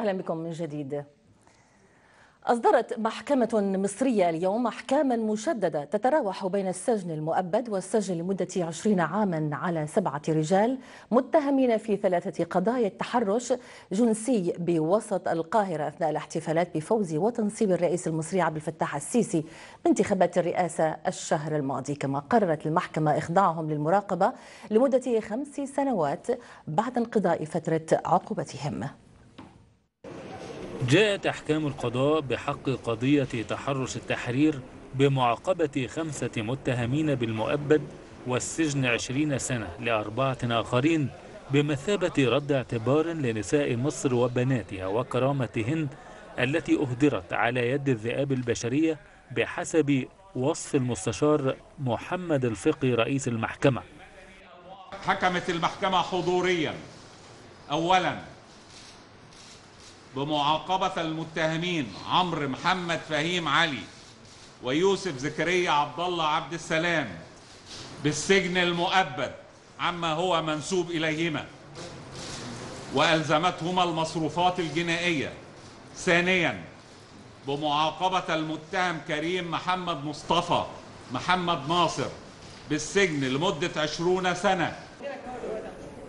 أهلا بكم من جديد. أصدرت محكمة مصرية اليوم أحكاما مشددة تتراوح بين السجن المؤبد والسجن لمدة عشرين عاما على سبعة رجال متهمين في ثلاثة قضايا تحرش جنسي بوسط القاهرة أثناء الاحتفالات بفوز وتنصيب الرئيس المصري عبد الفتاح السيسي بانتخابات الرئاسة الشهر الماضي كما قررت المحكمة إخضاعهم للمراقبة لمدة خمس سنوات بعد انقضاء فترة عقوبتهم. جاءت أحكام القضاء بحق قضية تحرش التحرير بمعاقبة خمسة متهمين بالمؤبد والسجن عشرين سنة لأربعة آخرين بمثابة رد اعتبار لنساء مصر وبناتها وكرامتهن التي أهدرت على يد الذئاب البشرية بحسب وصف المستشار محمد الفقي رئيس المحكمة. حكمت المحكمة حضوريا أولا بمعاقبة المتهمين عمرو محمد فهيم علي ويوسف زكريا عبد الله عبد السلام بالسجن المؤبد عما هو منسوب إليهما. وألزمتهما المصروفات الجنائية. ثانيا بمعاقبة المتهم كريم محمد مصطفى محمد ناصر بالسجن لمدة عشرون سنة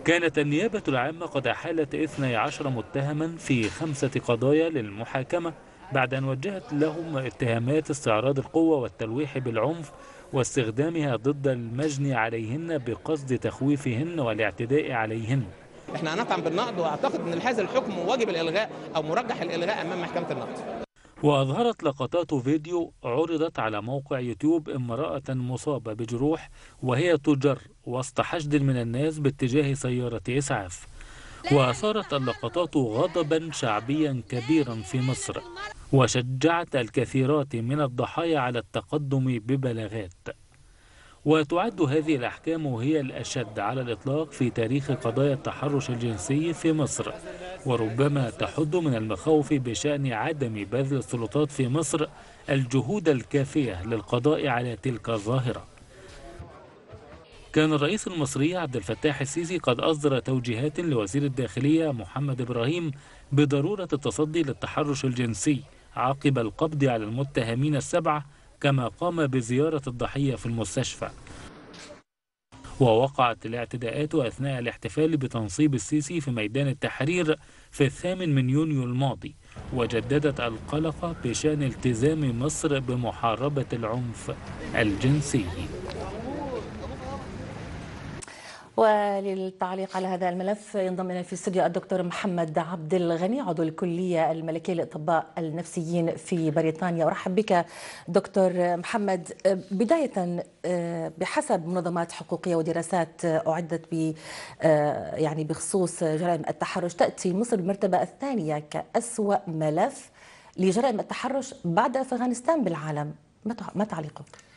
كانت النيابة العامة قد أحالت 12 متهما في خمسة قضايا للمحاكمة بعد أن وجهت لهم اتهامات استعراض القوة والتلويح بالعنف واستخدامها ضد المجني عليهن بقصد تخويفهن والاعتداء عليهن. إحنا هنطعن بالنقد وأعتقد إن هذا الحكم واجب الإلغاء أو مرجح الإلغاء أمام محكمة النقد. وأظهرت لقطات فيديو عرضت على موقع يوتيوب امرأة مصابة بجروح وهي تجر وسط حشد من الناس باتجاه سيارة إسعاف وأثارت اللقطات غضبا شعبيا كبيرا في مصر وشجعت الكثيرات من الضحايا على التقدم ببلاغات وتعد هذه الأحكام هي الأشد على الإطلاق في تاريخ قضايا التحرش الجنسي في مصر وربما تحد من المخاوف بشأن عدم بذل السلطات في مصر الجهود الكافية للقضاء على تلك الظاهرة. كان الرئيس المصري عبد الفتاح السيسي قد أصدر توجيهات لوزير الداخلية محمد إبراهيم بضرورة التصدي للتحرش الجنسي عقب القبض على المتهمين السبعة كما قام بزيارة الضحية في المستشفى. ووقعت الاعتداءات أثناء الاحتفال بتنصيب السيسي في ميدان التحرير في الثامن من يونيو الماضي وجددت القلق بشأن التزام مصر بمحاربة العنف الجنسي. وللتعليق على هذا الملف ينضم إلينا في استوديو الدكتور محمد عبد الغني عضو الكلية الملكية للأطباء النفسيين في بريطانيا. أرحب بك دكتور محمد. بداية بحسب منظمات حقوقية ودراسات أعدت ب يعني بخصوص جرائم التحرش تأتي مصر بالمرتبة الثانية كأسوأ ملف لجرائم التحرش بعد أفغانستان بالعالم. ما تعليقك؟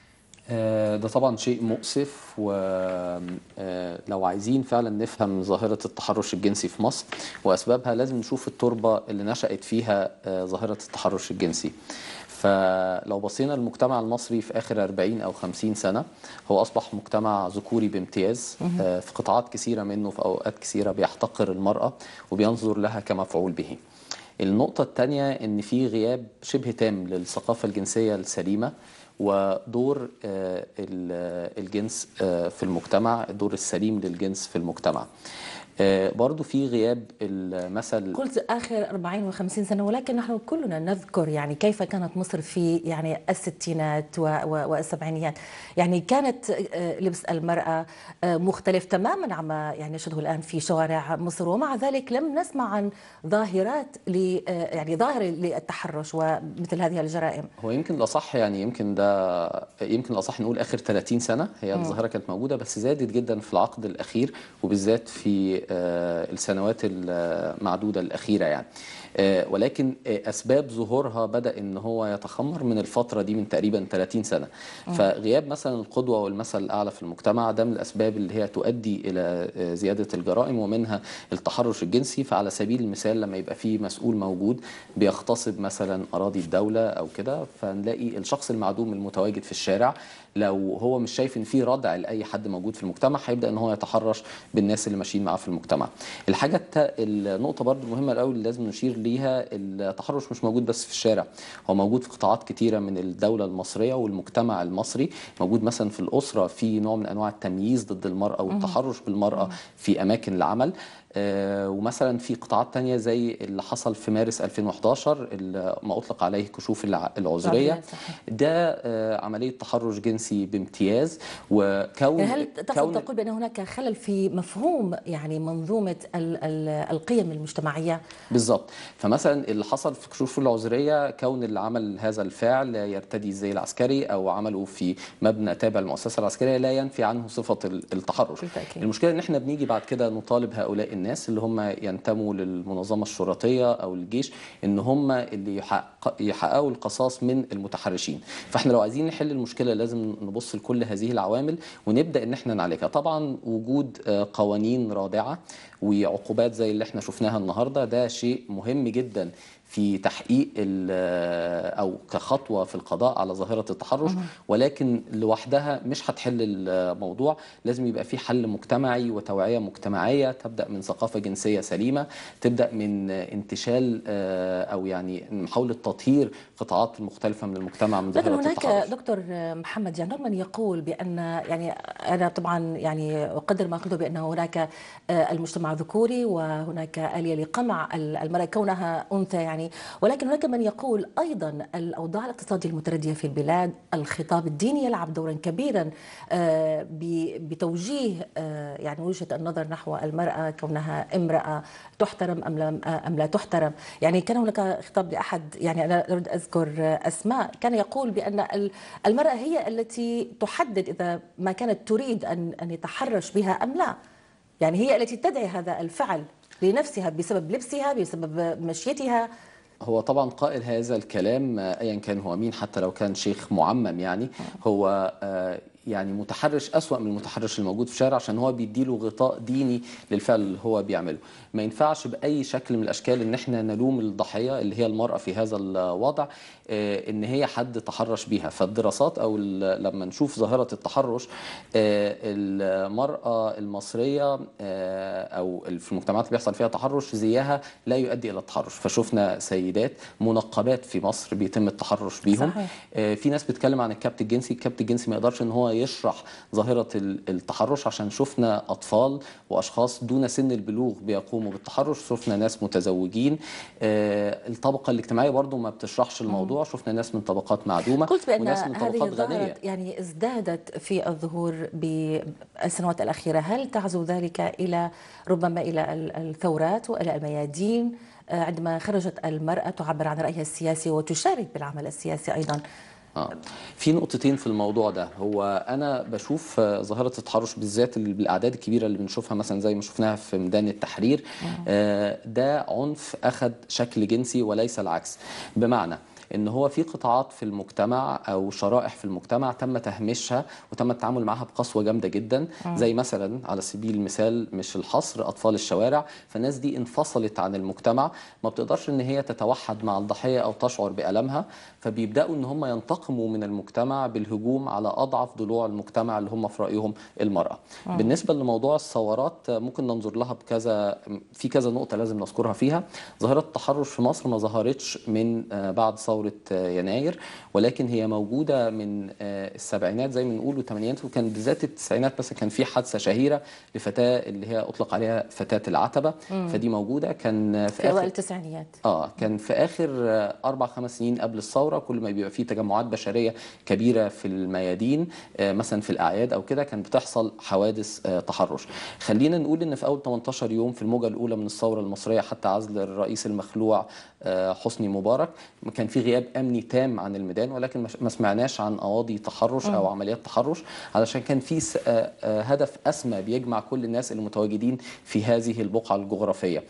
ده طبعا شيء مؤسف ولو عايزين فعلا نفهم ظاهرة التحرش الجنسي في مصر وأسبابها لازم نشوف التربة اللي نشأت فيها ظاهرة التحرش الجنسي. فلو بصينا للمجتمع المصري في آخر 40 أو 50 سنة هو أصبح مجتمع ذكوري بامتياز في قطاعات كثيرة منه في أوقات كثيرة بيحتقر المرأة وبينظر لها كمفعول به. النقطة الثانية إن في غياب شبه تام للثقافة الجنسية السليمة ودور الجنس في المجتمع الدور السليم للجنس في المجتمع. برضو في غياب المثل. قلت آخر 40 و50 سنة ولكن نحن كلنا نذكر يعني كيف كانت مصر في يعني الستينات والسبعينيات. يعني كانت لبس المرأة مختلف تماما عما يعني نشهده الآن في شوارع مصر. ومع ذلك لم نسمع عن ظاهرات ل يعني ظاهرة للتحرش ومثل هذه الجرائم. هو يمكن الأصح يعني يمكن ده يمكن الأصح نقول آخر 30 سنة هي الظاهرة كانت موجودة بس زادت جدا في العقد الأخير وبالذات في السنوات المعدودة الأخيرة يعني. ولكن أسباب ظهورها بدأ إن هو يتخمر من الفترة دي من تقريبا 30 سنة. فغياب مثلا القدوة والمثل الأعلى في المجتمع ده من الأسباب اللي هي تؤدي إلى زيادة الجرائم ومنها التحرش الجنسي. فعلى سبيل المثال لما يبقى في مسؤول موجود بيغتصب مثلا أراضي الدولة أو كده فنلاقي الشخص المعدوم المتواجد في الشارع لو هو مش شايف إن في ردع لأي حد موجود في المجتمع هيبدأ إن هو يتحرش بالناس اللي ماشيين معاه في المجتمع الحاجة التا... النقطة برضو المهمة الأول اللي لازم نشير ليها التحرش مش موجود بس في الشارع. هو موجود في قطاعات كتيرة من الدولة المصرية والمجتمع المصري. موجود مثلا في الأسرة في نوع من أنواع التمييز ضد المرأة والتحرش بالمرأة في أماكن العمل. ومثلا في قطاعات تانية زي اللي حصل في مارس 2011 اللي ما أطلق عليه كشوف الع- العذرية العذرية،. ده آه، عملية تحرش جنسي بامتياز وكون يعني هل تقصد تقول بأن هناك خلل في مفهوم يعني منظومة ال- ال- القيم المجتمعية بالظبط فمثلا اللي حصل في كشوف العذرية كون اللي عمل هذا الفعل يرتدي الزي العسكري أو عمله في مبنى تابع للمؤسسة العسكرية لا ينفي عنه صفة ال- التحرش بالتأكيد. المشكلة إن إحنا بنيجي بعد كده نطالب هؤلاء الناس اللي هم ينتموا للمنظمة الشرطية أو الجيش إن هم اللي يحقق يحققوا القصاص من المتحرشين. فإحنا لو عايزين نحل المشكلة لازم نبص لكل هذه العوامل ونبدأ إن إحنا نعالجها. طبعا وجود آه، قوانين رادعة وعقوبات زي اللي إحنا شفناها النهارده ده شيء مهم جدا في تحقيق ال- أو كخطوة في القضاء على ظاهرة التحرش. ولكن لوحدها مش هتحل الموضوع لازم يبقى في حل مجتمعي وتوعية مجتمعية. تبدأ من ثقافة جنسية سليمة. تبدأ من انتشال آه، أو يعني محاوله تطهير قطاعات مختلفة من المجتمع من ظاهرة هناك التحرش. دكتور محمد يعني من يقول بأن يعني أنا طبعا يعني أقدر ما قلته بان هناك المجتمع ذكوري وهناك آلية لقمع المراه كونها أنثى يعني. ولكن هناك من يقول أيضا الأوضاع الاقتصادية المتردية في البلاد الخطاب الديني يلعب دورا كبيرا آه، بتوجيه آه، يعني وجهة النظر نحو المرأة كونها امرأة تحترم لا أم لا تحترم. يعني كان هناك خطاب لأحد يعني أنا أريد أذكر أسماء كان يقول بأن ال- المرأة هي التي تحدد إذا ما كانت تريد أن يتحرش بها أم لا. يعني هي التي تدعي هذا الفعل لنفسها بسبب لبسها بسبب مشيتها. هو طبعا قائل هذا الكلام آه، ايا كان هو مين حتى لو كان شيخ معمم يعني هو آه، يعني متحرش أسوأ من المتحرش الموجود في الشارع عشان هو بيديله غطاء ديني للفعل اللي هو بيعمله. ما ينفعش بأي شكل من الأشكال إن إحنا نلوم الضحية اللي هي المرأة في هذا الوضع آه، إن هي حد تحرش بيها. فالدراسات أو لما نشوف ظاهرة التحرش آه، المرأة المصرية آه، أو في المجتمعات اللي بيحصل فيها تحرش زيها لا يؤدي إلى التحرش. فشفنا سيدات منقبات في مصر بيتم التحرش بيهم. صحيح. في ناس بتتكلم عن الكبت الجنسي الكبت الجنسي ما يقدرش إن هو يشرح ظاهرة ال- التحرش عشان شفنا أطفال وأشخاص دون سن البلوغ بيقوموا بالتحرش. شفنا ناس متزوجين. آه، الطبقة الاجتماعية برضو ما بتشرحش الموضوع. شفنا ناس من طبقات معدومة قلت بأن وناس من طبقات غنية. يعني ازدادت في الظهور بالسنوات الأخيرة. هل تعزو ذلك إلى ربما إلى ال- الثورات وإلى الميادين؟ آه، عندما خرجت المرأة تعبر عن رأيها السياسي وتشارك بالعمل السياسي أيضا. آه. في نقطتين في الموضوع ده. هو أنا بشوف آه، ظاهرة التحرش بالذات بالأعداد الكبيرة اللي بنشوفها مثلا زي ما شفناها في ميدان التحرير آه، ده عنف أخذ شكل جنسي وليس العكس. بمعنى إن هو في قطاعات في المجتمع أو شرائح في المجتمع تم تهميشها وتم التعامل معها بقسوة جامدة جدا. زي مثلا على سبيل المثال مش الحصر أطفال الشوارع. فالناس دي انفصلت عن المجتمع. ما بتقدرش إن هي تتوحد مع الضحية أو تشعر بألمها. فبيبدأوا إن هم ينتقموا من المجتمع بالهجوم على أضعف ضلوع المجتمع اللي هم في رأيهم المرأة. بالنسبة لموضوع الثورات ممكن ننظر لها بكذا في كذا نقطة لازم نذكرها فيها. ظاهرة التحرش في مصر ما ظهرتش من آه، بعد ثورة آه، يناير ولكن هي موجودة من آه، السبعينات زي ما نقول والثمانينات وكان بالذات التسعينات مثلا كان في حادثة شهيرة لفتاة اللي هي أطلق عليها فتاة العتبة. فدي موجودة. كان في, في آخر التسعينيات. آه كان في آخر آه، أربع خمس سنين قبل الثورة كل ما بيبقى فيه تجمعات بشرية كبيرة في الميادين مثلا في الأعياد أو كده كان بتحصل حوادث تحرش. خلينا نقول إن في أول 18 يوم في الموجة الأولى من الثورة المصرية حتى عزل الرئيس المخلوع حسني مبارك كان في غياب أمني تام عن الميدان ولكن ما سمعناش عن قواضي تحرش أو عمليات تحرش علشان كان في آه، آه، هدف أسمى بيجمع كل الناس اللي متواجدين في هذه البقعة الجغرافية.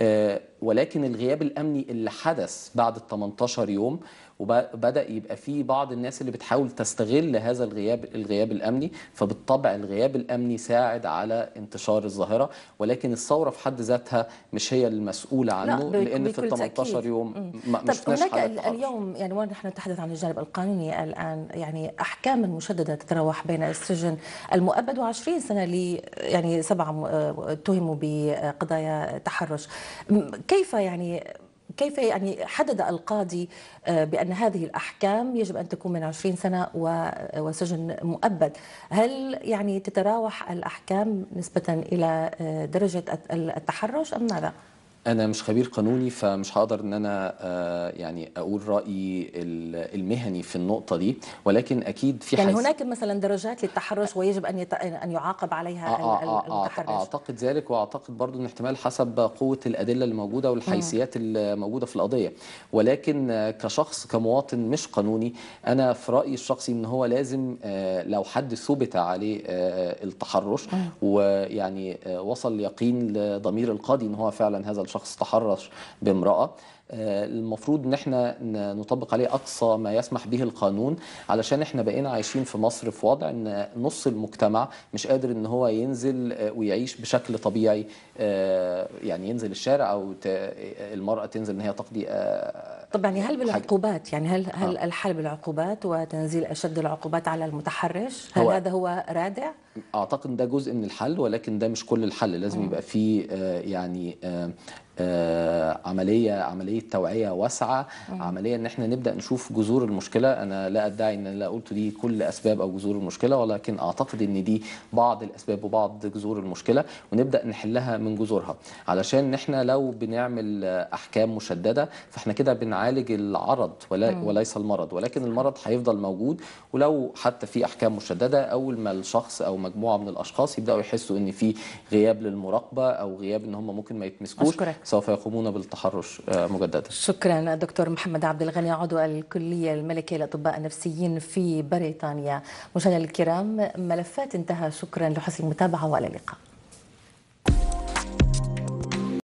آه، ولكن الغياب الأمني اللي حدث بعد ال 18 يوم وبدأ يبقى في بعض الناس اللي بتحاول تستغل هذا الغياب الغياب الأمني فبالطبع الغياب الأمني ساعد على انتشار الظاهرة ولكن الثورة في حد ذاتها مش هي المسؤولة عنه بك- لأن في ال بكل 18 تأكيد. يوم ما طب مش هناك. اليوم يعني ونحن نتحدث عن الجانب القانوني الآن يعني أحكام مشدده تتراوح بين السجن المؤبد و20 سنة ل يعني سبعة آه، اتهموا بقضايا تحرش كيف يعني كيف يعني حدد القاضي آه، بأن هذه الأحكام يجب أن تكون من 20 سنة و- وسجن مؤبد؟ هل يعني تتراوح الأحكام نسبة إلى آه، الت- التحرش أم ماذا؟ أنا مش خبير قانوني فمش هقدر إن أنا آه، يعني أقول رأيي ال- المهني في النقطة دي. ولكن أكيد في يعني هناك مثلا درجات للتحرش ويجب أن يت... أن يعاقب عليها آه، آه، آه، ال- آه، المتحرش. أعتقد ذلك وأعتقد برضو إن احتمال حسب قوة الأدلة الموجودة والحيثيات الموجودة في القضية. ولكن آه، كشخص كمواطن مش قانوني أنا في رأيي الشخصي إن هو لازم آه، لو حد ثبت عليه التحرش ويعني وصل يقين لضمير القاضي إن هو فعلا هذا الشخص تحرش بامرأة. آه، المفروض إن إحنا نطبق عليه أقصى ما يسمح به القانون علشان إحنا بقينا عايشين في مصر في وضع إن نص المجتمع مش قادر إن هو ينزل آه، ويعيش بشكل طبيعي آه، يعني ينزل الشارع أو المرأة تنزل إن هي تقضي آه، طب يعني هل. بالعقوبات يعني هل هل آه. الحل بالعقوبات وتنزيل أشد العقوبات على المتحرش هل هو- هذا هو رادع أعتقد ده جزء من الحل ولكن ده مش كل الحل لازم يبقى فيه آه، يعني آه، آه، عملية عملية توعية واسعة عملية إن إحنا نبدأ نشوف جذور المشكلة. أنا لا أدعي إن لا قلت دي كل أسباب أو جذور المشكلة ولكن أعتقد إن دي بعض الأسباب وبعض جذور المشكلة ونبدأ نحلها من جذورها. علشان إحنا لو بنعمل أحكام مشددة فإحنا كده بنعالج العرض ولا وليس المرض. ولكن المرض هيفضل موجود ولو حتى في أحكام مشددة أول ما الشخص أو مجموعة من الأشخاص يبدأوا يحسوا إن في غياب للمراقبة أو غياب إن هم ممكن ما يتمسكوش. سوف يقومون بالتحرش آه، مجددا. شكرا دكتور محمد عبد الغني عضو الكلية الملكية للأطباء النفسيين في بريطانيا. مشاهدينا الكرام ملفات انتهى. شكرا لحسن المتابعة وإلى اللقاء.